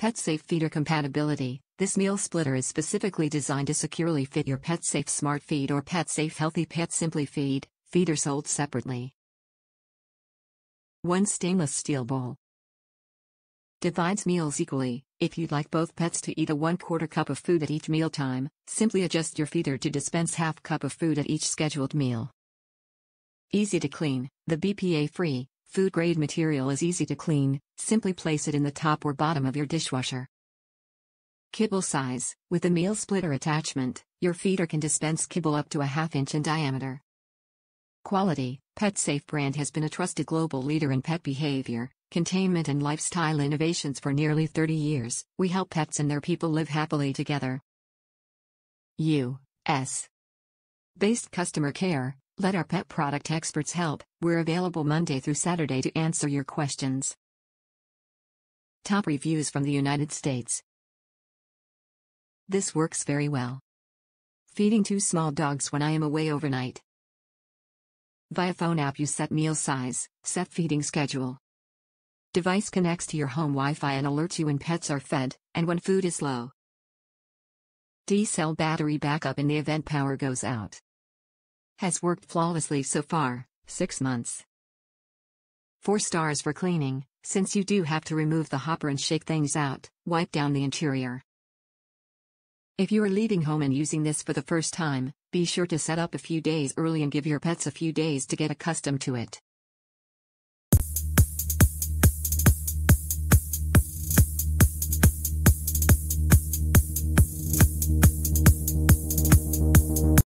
PetSafe feeder compatibility. This meal splitter is specifically designed to securely fit your PetSafe Smart Feed or PetSafe Healthy Pet Simply Feed, feeder sold separately. 1 stainless steel bowl. Divides meals equally. If you'd like both pets to eat a 1 quarter cup of food at each mealtime, simply adjust your feeder to dispense half cup of food at each scheduled meal. Easy to clean. The BPA free, food grade material is easy to clean, simply place it in the top or bottom of your dishwasher. Kibble size With the meal splitter attachment, your feeder can dispense kibble up to a half inch in diameter. Quality PetSafe brand has been a trusted global leader in pet behavior, containment and lifestyle innovations for nearly 30 years. We help pets and their people live happily together. U.S. Based customer care, let our pet product experts help. We're available Monday through Saturday to answer your questions. Top reviews from the United States. This works very well. Feeding two small dogs when I am away overnight. Via phone app you set meal size, set feeding schedule. Device connects to your home Wi-Fi and alerts you when pets are fed, and when food is low. D-cell battery backup in the event power goes out. Has worked flawlessly so far, 6 months. 4 stars for cleaning, since you do have to remove the hopper and shake things out, wipe down the interior. If you are leaving home and using this for the first time, be sure to set up a few days early and give your pets a few days to get accustomed to it.